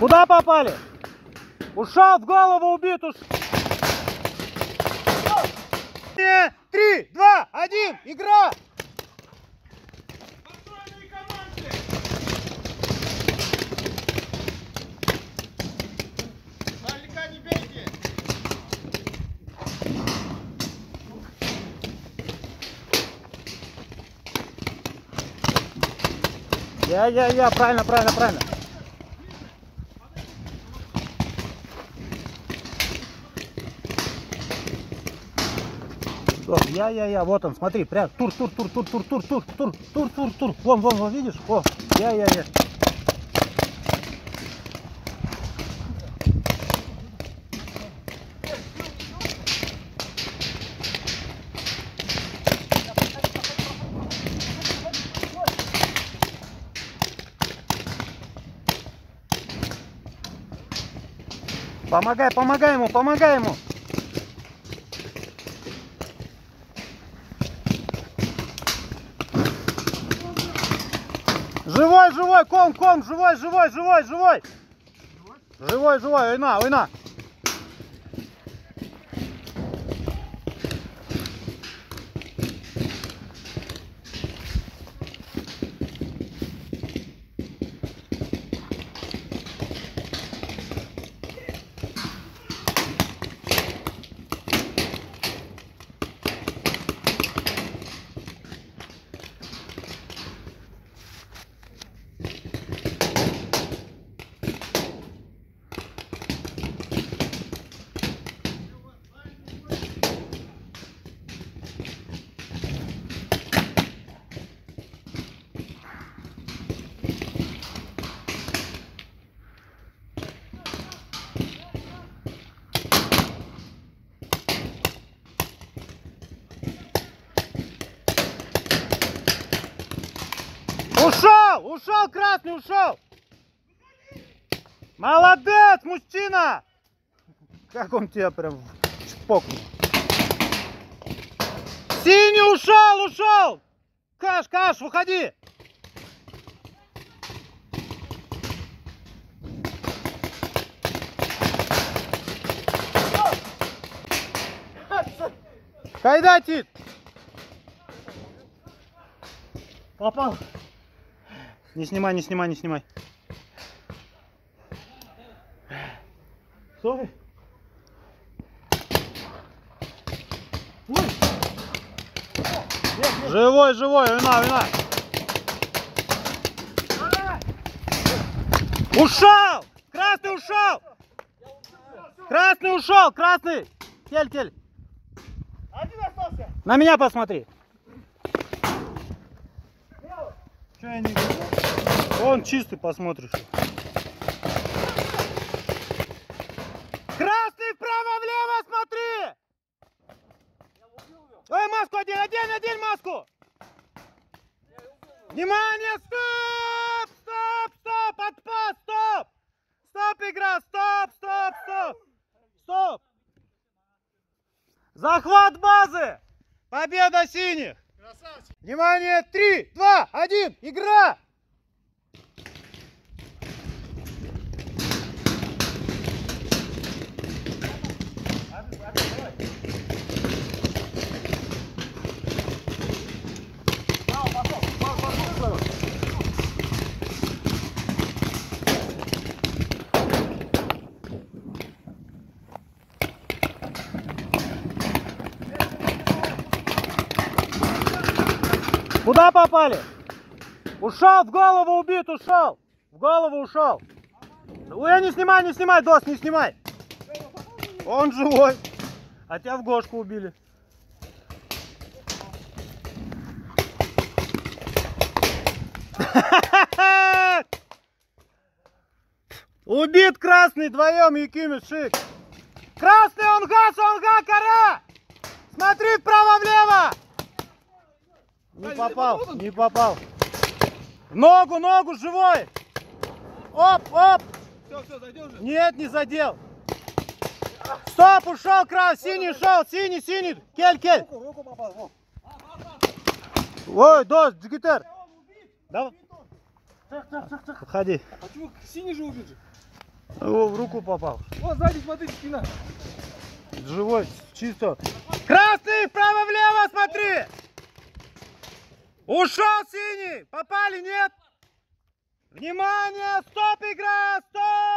Куда попали? Ушел в голову убит уж. Э, Три, два, один, игра! Далека не бейте! Я, я, я, правильно, правильно, правильно. Всё, Я, я, я, вот он, смотри, прям, тур, тур, тур, тур, тур, тур, тур, тур, тур, тур, тур, вон, вон, вон, видишь? О, я, я, я. Помогай, помогай ему, помогай ему. Живой, живой, ком, ком, живой, живой, живой, живой. Живой, живой, война, война. Ушел, ушел, красный, ушел. Молодец, мужчина. Как он тебя прям чпокнул. Синий ушел, ушел. Каш, Каш, выходи. Кайда, Тит? Попал. Не снимай, не снимай, не снимай. Стой. Живой, живой, вина, вина. Ушел! Красный ушел! Красный ушел, красный! Тель, тель. Один остался! На меня посмотри. Вижу? Он чистый, посмотришь. Красный вправо-влево, смотри! Ой, маску одень, одень, одень маску! Внимание, стоп! Стоп, стоп, отпад, стоп! Стоп, игра, стоп, стоп, стоп! Стоп! Захват базы! Победа синих! Красавчик! Внимание, три, два, один, игра! Куда попали? Ушел, в голову убит, ушел. В голову ушел. Ой, не снимай, не снимай, Дос, не снимай. Он живой. А тебя в гошку убили. Убит красный вдвоем, Якимис Шик. Красный, он газ, он га, кора! Смотри вправо-влево! Не попал, не попал. Ногу, ногу, живой! Оп, оп! Все, все, зайдем же. Нет, не задел. Стоп, ушел крас, синий ушел, синий, синий. Кель, кель. Руку, руку попал. Ой, дос, джигитер. Давай. Выходи. А почему синий же убит же? О, в руку попал. Вот сзади, смотри, спина. Живой, чисто. Красный, вправо-влево смотри! Ушел синий! Попали, нет? Внимание! Стоп, игра! Стоп!